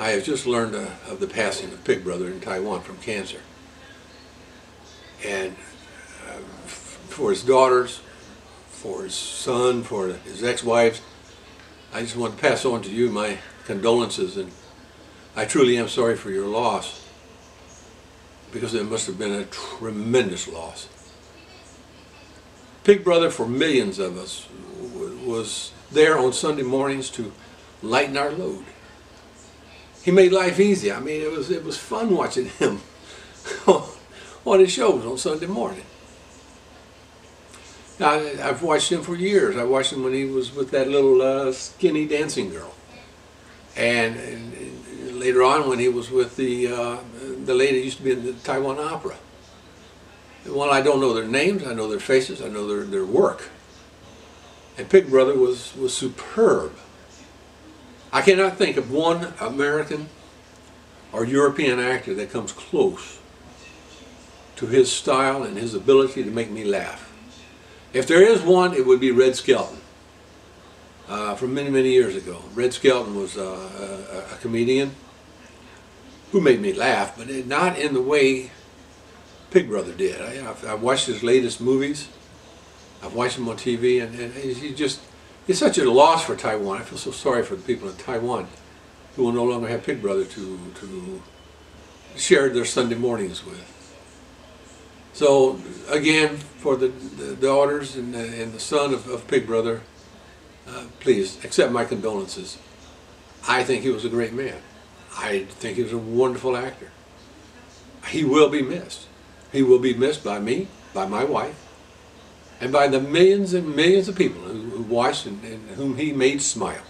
I have just learned uh, of the passing of Pig Brother in Taiwan from cancer. And uh, for his daughters, for his son, for his ex-wives, I just want to pass on to you my condolences and I truly am sorry for your loss because it must have been a tremendous loss. Pig Brother, for millions of us, was there on Sunday mornings to lighten our load. He made life easy. I mean, it was it was fun watching him on his shows on Sunday morning. Now, I've watched him for years. I watched him when he was with that little uh, skinny dancing girl, and, and, later on when he was with the uh, the lady used to be in the Taiwan Opera. While I don't know their names, I know their faces, I know their, their work. And Pig Brother was was superb. I cannot think of one American or European actor that comes close to his style and his ability to make me laugh. If there is one, it would be Red Skelton. Uh, from many, many years ago. Red Skelton was uh, a, a comedian who made me laugh, but not in the way Pig Brother did. I, I've, I've watched his latest movies. I've watched him on TV, and, and he just, it's such a loss for Taiwan. I feel so sorry for the people in Taiwan who will no longer have Pig Brother to, to share their Sunday mornings with. So again, for the, the daughters and the, and the son of, of Pig Brother, uh, please accept my condolences. I think he was a great man. I think he was a wonderful actor. He will be missed. He will be missed by me, by my wife, and by the millions and millions of people who and, and whom he made smile.